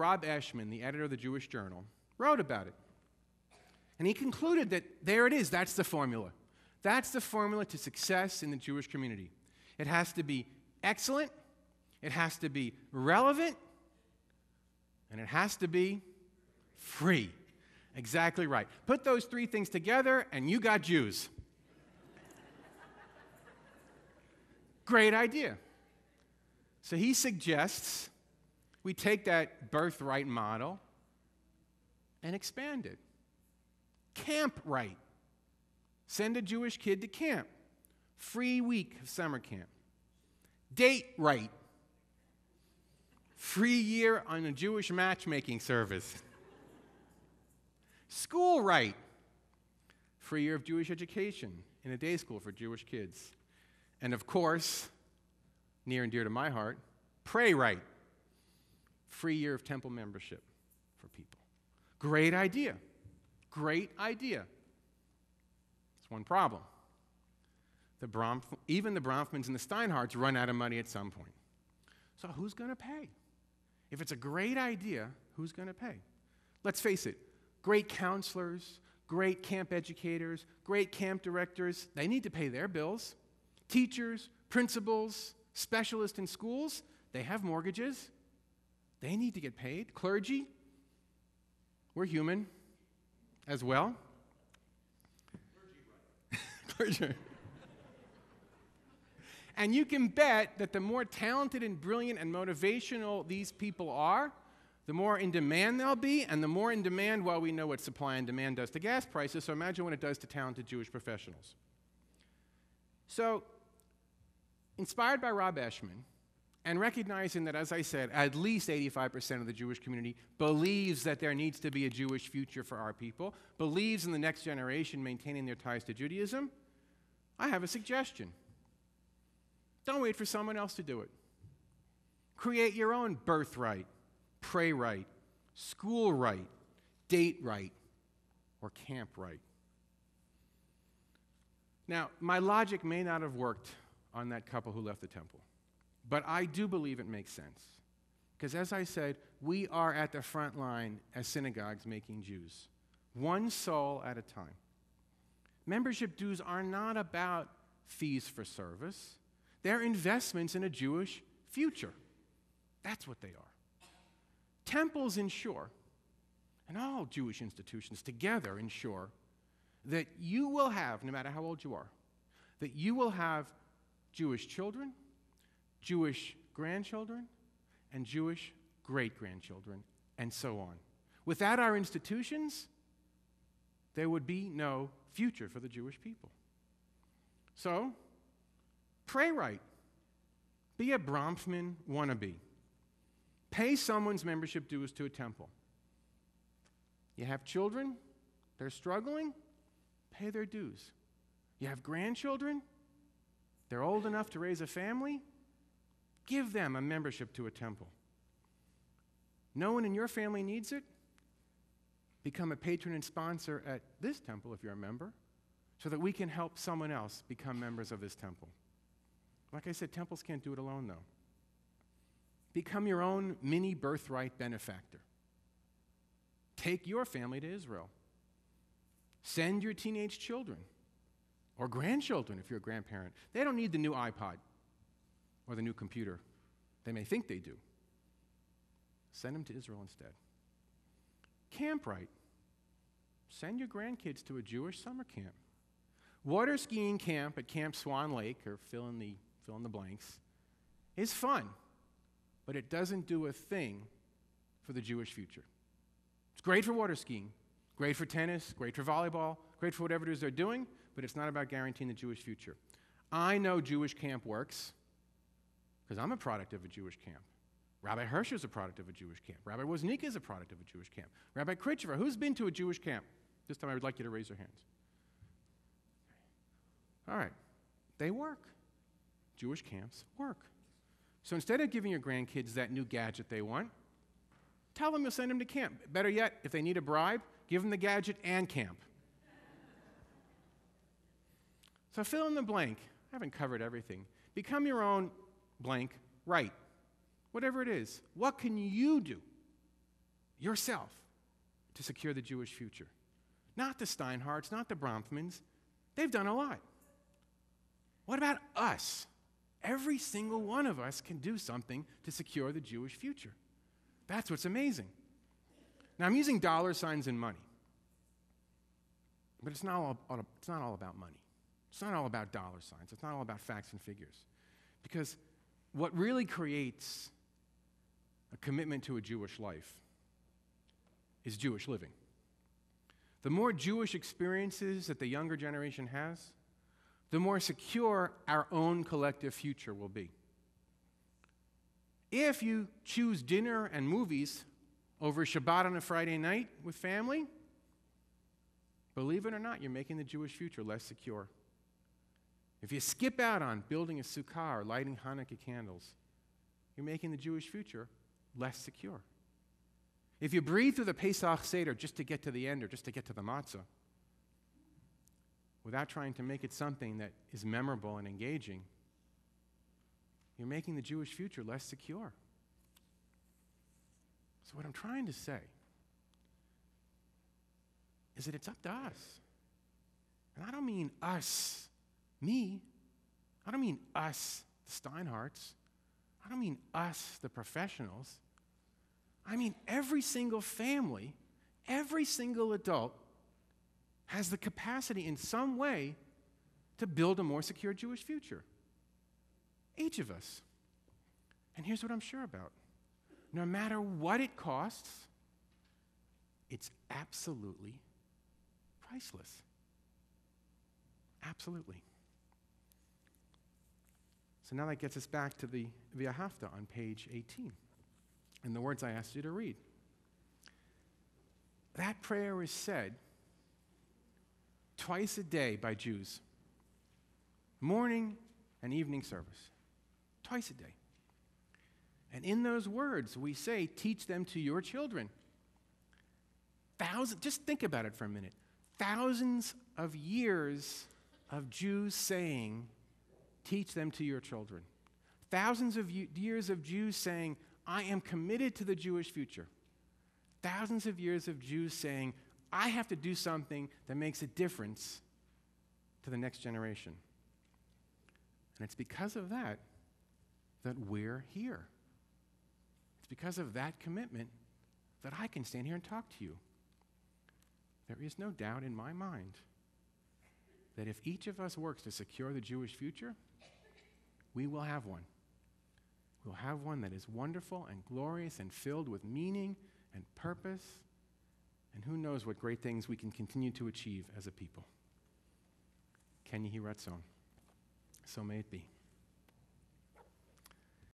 Rob Eshman, the editor of the Jewish Journal, wrote about it. And he concluded that there it is, that's the formula. That's the formula to success in the Jewish community. It has to be excellent, it has to be relevant, and it has to be free. Exactly right. Put those three things together, and you got Jews. Great idea. So he suggests we take that birthright model and expand it. Camp right. Send a Jewish kid to camp. Free week of summer camp. Date right. Free year on a Jewish matchmaking service. School right. Free year of Jewish education in a day school for Jewish kids. And of course, near and dear to my heart, pray right. Free year of temple membership for people. Great idea. Great idea. It's one problem. The even the Bronfmans and the Steinhardts run out of money at some point. So who's going to pay? If it's a great idea, who's going to pay? Let's face it, great counselors, great camp educators, great camp directors, they need to pay their bills. Teachers, principals, specialists in schools, they have mortgages. They need to get paid. Clergy, we're human as well. Clergy. and you can bet that the more talented and brilliant and motivational these people are, the more in demand they'll be, and the more in demand, well, we know what supply and demand does to gas prices, so imagine what it does to talented Jewish professionals. So, inspired by Rob Eshman, and recognizing that, as I said, at least 85% of the Jewish community believes that there needs to be a Jewish future for our people, believes in the next generation maintaining their ties to Judaism, I have a suggestion. Don't wait for someone else to do it. Create your own birthright, pray right, school right, date right, or camp right. Now, my logic may not have worked on that couple who left the temple. But I do believe it makes sense. Because as I said, we are at the front line as synagogues making Jews, one soul at a time. Membership dues are not about fees for service, they're investments in a Jewish future. That's what they are. Temples ensure, and all Jewish institutions together ensure, that you will have, no matter how old you are, that you will have Jewish children Jewish grandchildren, and Jewish great grandchildren, and so on. Without our institutions, there would be no future for the Jewish people. So, pray right. Be a Bronfman wannabe. Pay someone's membership dues to a temple. You have children, they're struggling, pay their dues. You have grandchildren, they're old enough to raise a family, Give them a membership to a temple. No one in your family needs it? Become a patron and sponsor at this temple if you're a member, so that we can help someone else become members of this temple. Like I said, temples can't do it alone, though. Become your own mini birthright benefactor. Take your family to Israel. Send your teenage children or grandchildren if you're a grandparent. They don't need the new iPod or the new computer. They may think they do. Send them to Israel instead. Camp right. Send your grandkids to a Jewish summer camp. Water skiing camp at Camp Swan Lake, or fill in the, fill in the blanks, is fun, but it doesn't do a thing for the Jewish future. It's great for water skiing, great for tennis, great for volleyball, great for whatever it is they're doing, but it's not about guaranteeing the Jewish future. I know Jewish camp works because I'm a product of a Jewish camp. Rabbi Hirsch is a product of a Jewish camp. Rabbi Woznica is a product of a Jewish camp. Rabbi Kritchever, who's been to a Jewish camp? This time I would like you to raise your hands. All right, they work. Jewish camps work. So instead of giving your grandkids that new gadget they want, tell them you'll send them to camp. Better yet, if they need a bribe, give them the gadget and camp. so fill in the blank. I haven't covered everything. Become your own blank right. Whatever it is, what can you do yourself to secure the Jewish future. Not the Steinhardts, not the Bronfmans. They've done a lot. What about us? Every single one of us can do something to secure the Jewish future. That's what's amazing. Now, I'm using dollar signs and money, but it's not all, it's not all about money. It's not all about dollar signs. It's not all about facts and figures. Because what really creates a commitment to a Jewish life is Jewish living. The more Jewish experiences that the younger generation has, the more secure our own collective future will be. If you choose dinner and movies over Shabbat on a Friday night with family, believe it or not, you're making the Jewish future less secure. If you skip out on building a sukkah or lighting Hanukkah candles, you're making the Jewish future less secure. If you breathe through the Pesach Seder just to get to the end or just to get to the matzah, without trying to make it something that is memorable and engaging, you're making the Jewish future less secure. So, what I'm trying to say is that it's up to us. And I don't mean us, me. I don't mean us, the Steinhardts. I don't mean us, the professionals. I mean every single family, every single adult has the capacity in some way to build a more secure Jewish future. Each of us. And here's what I'm sure about no matter what it costs, it's absolutely priceless. Absolutely. So now that gets us back to the V'ahavta on page 18 and the words I asked you to read. That prayer is said twice a day by Jews morning and evening service. Twice a day. And in those words, we say, teach them to your children. Thousands, just think about it for a minute. Thousands of years of Jews saying, teach them to your children. Thousands of years of Jews saying, I am committed to the Jewish future. Thousands of years of Jews saying, I have to do something that makes a difference to the next generation. And it's because of that that we're here. It's because of that commitment that I can stand here and talk to you. There is no doubt in my mind that if each of us works to secure the Jewish future, we will have one. We'll have one that is wonderful and glorious and filled with meaning and purpose. And who knows what great things we can continue to achieve as a people. Ken Yehi Ratzon. So may it be.